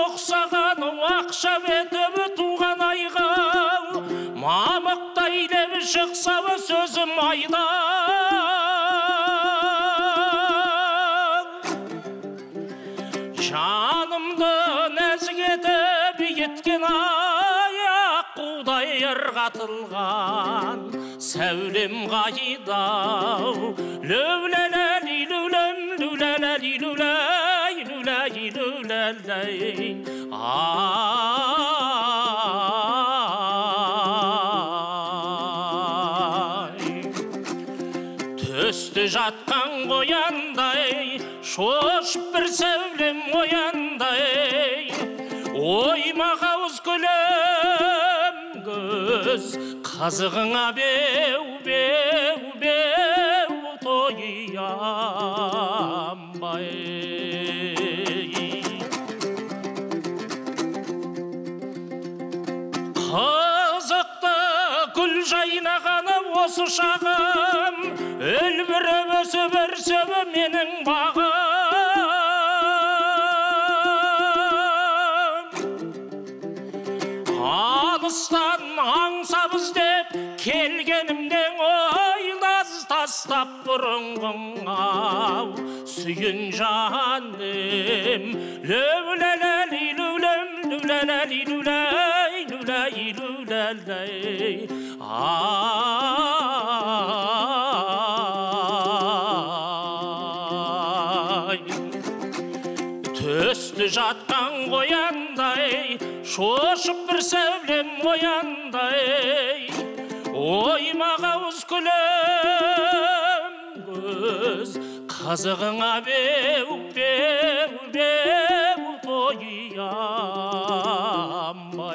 оқсаған ақша бетіп туған айға. Мамықтай деп шықса сөзім айда жанымды нәзік етіп еткен ай аққудай ырғатылған. Сәулем қайда ләуләләли ләуләм түсті жатқан қояндай шошып бір сәулем ояндай. Оймақ ауыз күлем көз қазығыңа беу қызықты гүл жайнағаны осы шағым. Үлбіреп өсіп өрсіп менің бағым. Алыстан аңсап іздеп келгенімде ойлаз тастап бұрынғың ау сүйін жаным ләуләләли ләуләм ләуләләли ләуләй ләуләй ләуләләй ай төсті жатқан қояндай шошып бір сәулем ояндай оймақ ауыз күлем көз қазығыңа беу беу